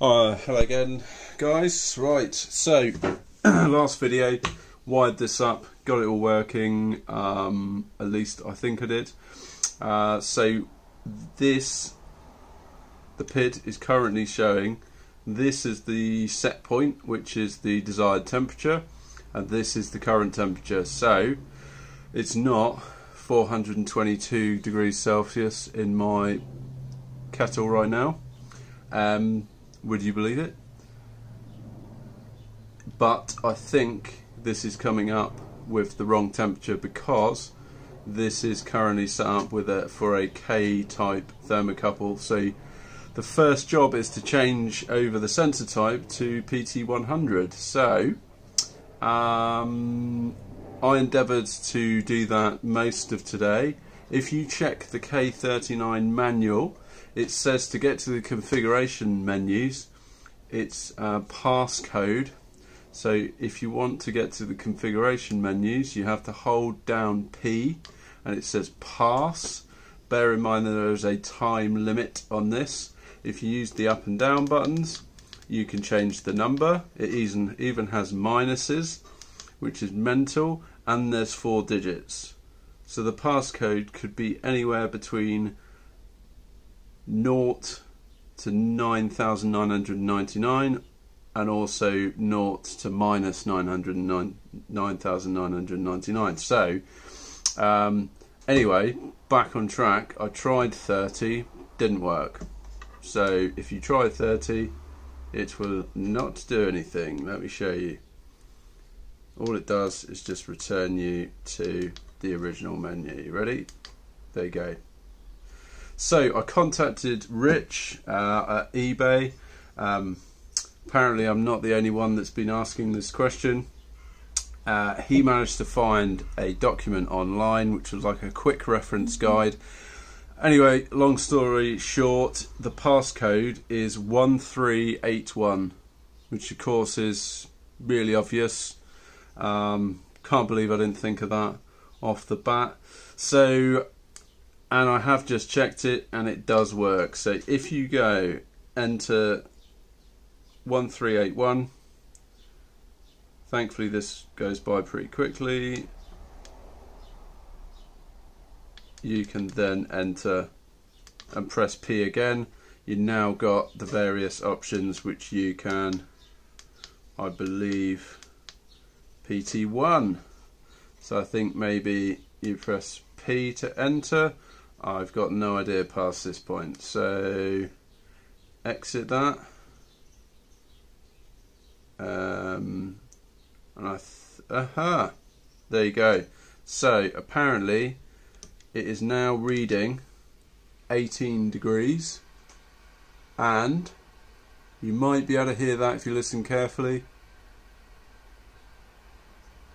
Uh, hello again, guys. Right, so last video, wired this up, got it all working. Um, at least I think I did. Uh, so this, the PID is currently showing. This is the set point, which is the desired temperature, and this is the current temperature. So it's not 422 degrees Celsius in my kettle right now. Um, would you believe it? But I think this is coming up with the wrong temperature because this is currently set up with a for a K type thermocouple. So the first job is to change over the sensor type to PT100. So um, I endeavoured to do that most of today. If you check the K39 manual, it says to get to the configuration menus, it's uh, passcode. So if you want to get to the configuration menus, you have to hold down P and it says pass. Bear in mind that there is a time limit on this. If you use the up and down buttons, you can change the number. It even, even has minuses, which is mental, and there's four digits. So the passcode could be anywhere between 0 to 9,999 and also naught to minus 9,999. So, um, anyway, back on track. I tried 30, didn't work. So, if you try 30, it will not do anything. Let me show you. All it does is just return you to the original menu. Ready? There you go. So I contacted Rich uh, at eBay. Um, apparently, I'm not the only one that's been asking this question. Uh, he managed to find a document online which was like a quick reference guide. Anyway, long story short, the passcode is 1381, which of course is really obvious. Um, can't believe I didn't think of that off the bat. So and I have just checked it and it does work. So if you go enter 1381 thankfully this goes by pretty quickly. You can then enter and press P again. You now got the various options which you can I believe PT1 so I think maybe you press P to enter I've got no idea past this point so exit that. Um, and I aha there you go. So apparently it is now reading 18 degrees and you might be able to hear that if you listen carefully.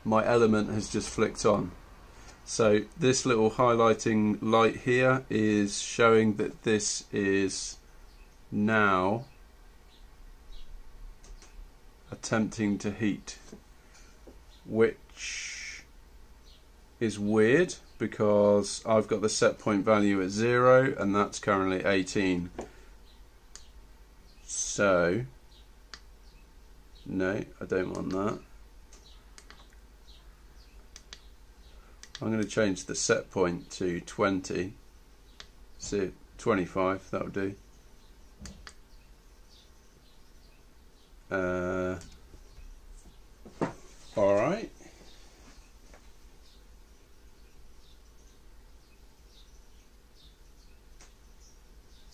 My element has just flicked on so this little highlighting light here is showing that this is now attempting to heat which is weird because I've got the set point value at 0 and that's currently 18 so no I don't want that I'm going to change the set point to 20 so 25 that'll do. Uh, alright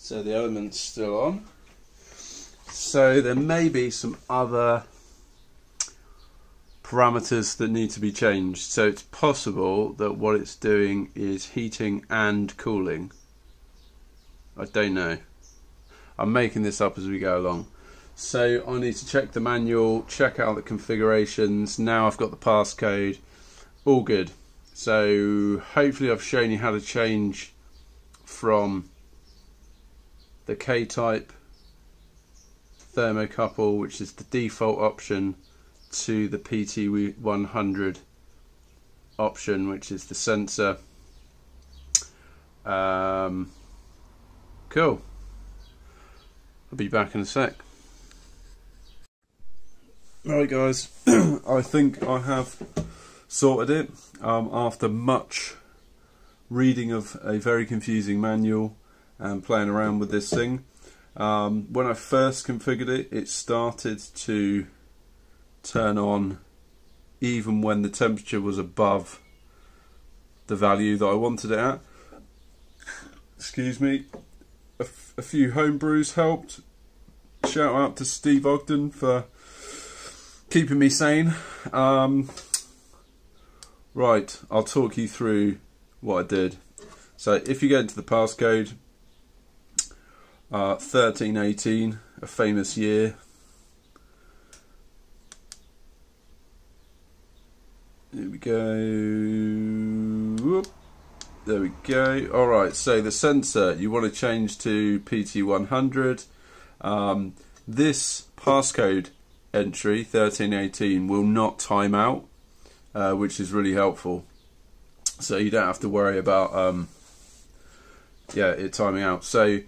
so the element's still on. So there may be some other parameters that need to be changed. So it's possible that what it's doing is heating and cooling. I don't know. I'm making this up as we go along. So I need to check the manual, check out the configurations. Now I've got the passcode. All good. So hopefully I've shown you how to change from the K-type thermocouple, which is the default option, to the PT100 option, which is the sensor. Um, cool. I'll be back in a sec. Right, guys, I think I have sorted it um, after much reading of a very confusing manual and playing around with this thing. Um, when I first configured it, it started to turn on even when the temperature was above the value that I wanted it at. Excuse me. A, few home brews helped. Shout out to Steve Ogden for keeping me sane. Um, right, I'll talk you through what I did. So if you go into the passcode, uh, 1318, a famous year. We go. Whoop. There we go. Alright, so the sensor, you want to change to PT100. Um, this passcode entry 1318 will not time out, uh, which is really helpful. So you don't have to worry about um, yeah it timing out. So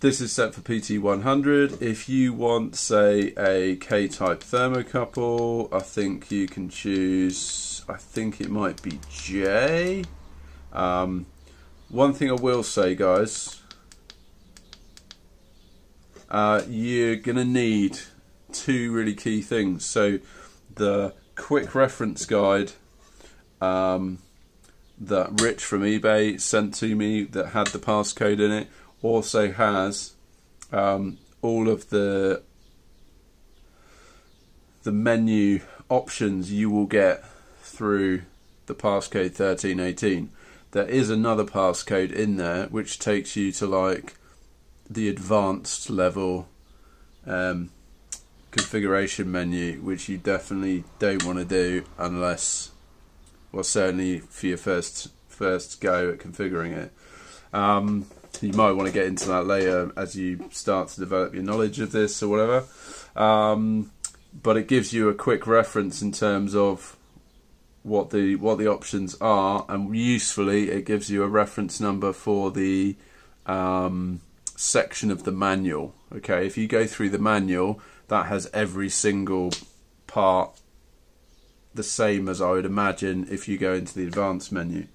this is set for PT100. If you want, say, a K-type thermocouple, I think you can choose. I think it might be J. Um, one thing I will say, guys, uh, you're going to need two really key things. So the quick reference guide um, that Rich from eBay sent to me that had the passcode in it also has um, all of the the menu options you will get through the passcode 1318 there is another passcode in there which takes you to like the advanced level um, configuration menu, which you definitely don't want to do unless, well, certainly for your first first go at configuring it. Um, you might want to get into that later as you start to develop your knowledge of this or whatever. Um, but it gives you a quick reference in terms of what the what the options are, and usefully, it gives you a reference number for the um, section of the manual. Okay, if you go through the manual, that has every single part the same as I would imagine if you go into the advanced menu.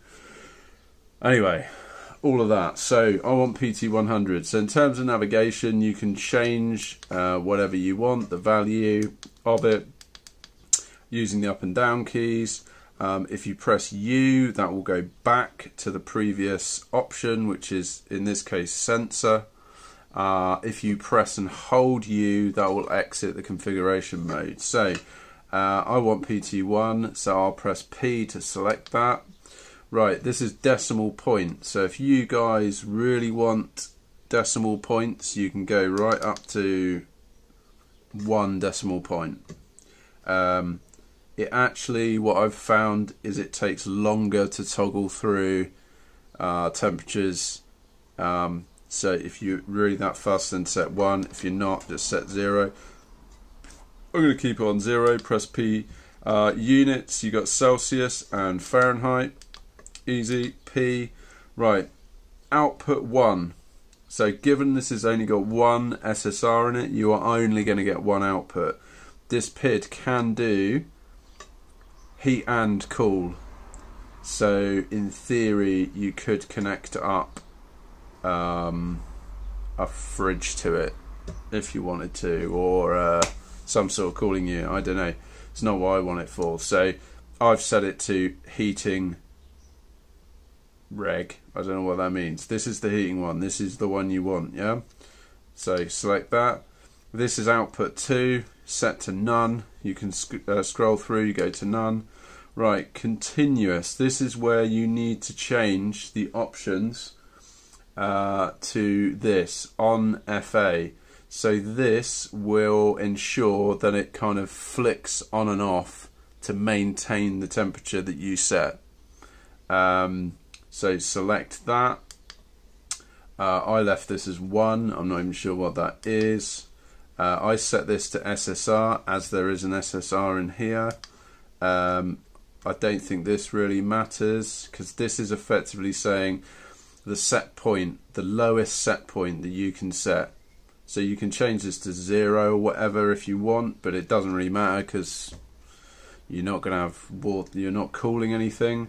Anyway, all of that. So I want PT100. So in terms of navigation, you can change uh, whatever you want, the value of it, using the up and down keys. Um, if you press U, that will go back to the previous option, which is in this case sensor. Uh, if you press and hold U, that will exit the configuration mode. So uh, I want PT1, so I'll press P to select that. Right, this is decimal point. So if you guys really want decimal points, you can go right up to one decimal point. Um, it actually, what I've found is it takes longer to toggle through uh, temperatures um, so if you're really that fast, then set 1. If you're not, just set 0. I'm going to keep it on 0. Press P. Uh, units, you got Celsius and Fahrenheit. Easy. P. Right. Output 1. So given this has only got one SSR in it, you are only going to get one output. This PID can do heat and cool. So in theory, you could connect up um, a fridge to it if you wanted to, or uh, some sort of cooling unit. I don't know. It's not what I want it for. So I've set it to heating reg. I don't know what that means. This is the heating one. This is the one you want, yeah? So select that. This is output 2, set to none. You can sc uh, scroll through, you go to none. Right, continuous. This is where you need to change the options uh, to this on FA. So this will ensure that it kind of flicks on and off to maintain the temperature that you set. Um, so select that. Uh, I left this as 1, I'm not even sure what that is. Uh, I set this to SSR as there is an SSR in here. Um, I don't think this really matters because this is effectively saying the set point, the lowest set point that you can set So you can change this to zero or whatever if you want, but it doesn't really matter because you're not going to have you're not cooling anything.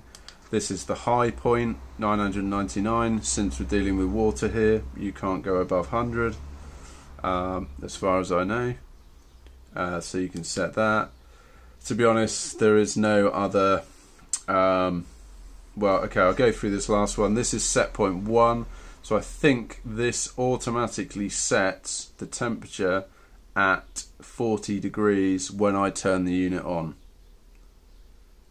This is the high point, 999. Since we're dealing with water here, you can't go above 100, um, as far as I know. Uh, so you can set that. To be honest, there is no other. Um, well, okay, I'll go through this last one. This is set point one. So I think this automatically sets the temperature at 40 degrees when I turn the unit on.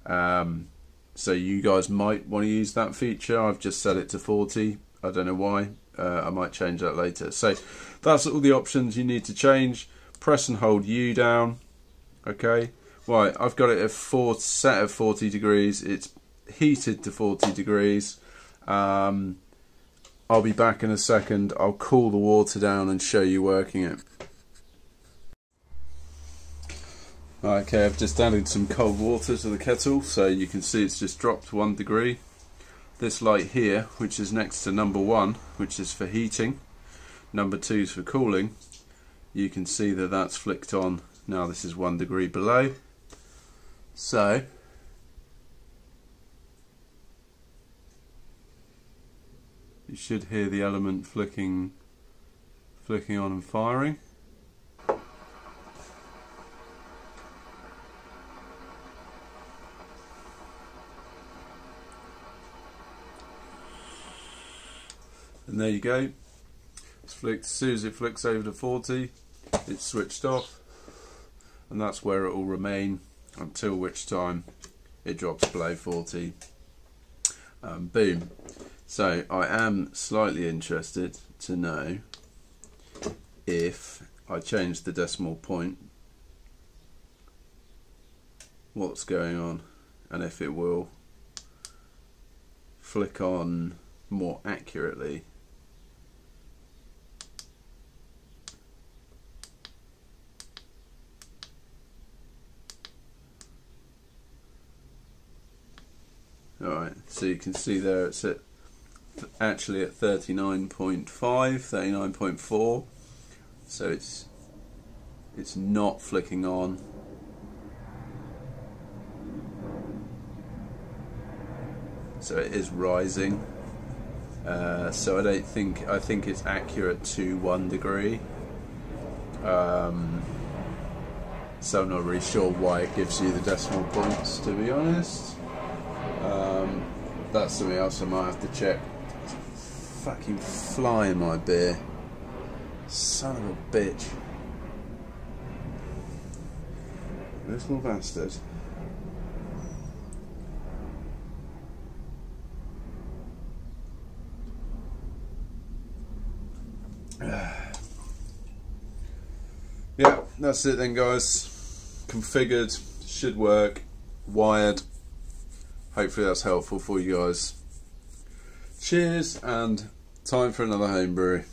Um, so you guys might want to use that feature. I've just set it to 40. I don't know why. Uh, I might change that later. So that's all the options you need to change. Press and hold U down. Okay. Right, I've got it at four, set at 40 degrees. It's heated to 40 degrees. Um, I'll be back in a second. I'll cool the water down and show you working it. Okay, I've just added some cold water to the kettle so you can see it's just dropped one degree. This light here, which is next to number one, which is for heating, number two is for cooling, you can see that that's flicked on. Now this is one degree below. So, you should hear the element flicking, flicking on and firing. And there you go. It's flicked as soon as it flicks over to 40 it's switched off. And that's where it will remain until which time it drops below 40 um, boom. So I am slightly interested to know if I change the decimal point what's going on and if it will flick on more accurately Alright, so you can see there it's at actually at 39.5, 39.4 so it's it's not flicking on. So it is rising. Uh, so I don't think I think it's accurate to one degree. Um, so I'm not really sure why it gives you the decimal points to be honest um, that's something else I might have to check. Fucking fly in my beer. Son of a bitch. Little bastard. yeah, that's it then guys. Configured, should work, wired, hopefully that's helpful for you guys. Cheers and time for another home brew.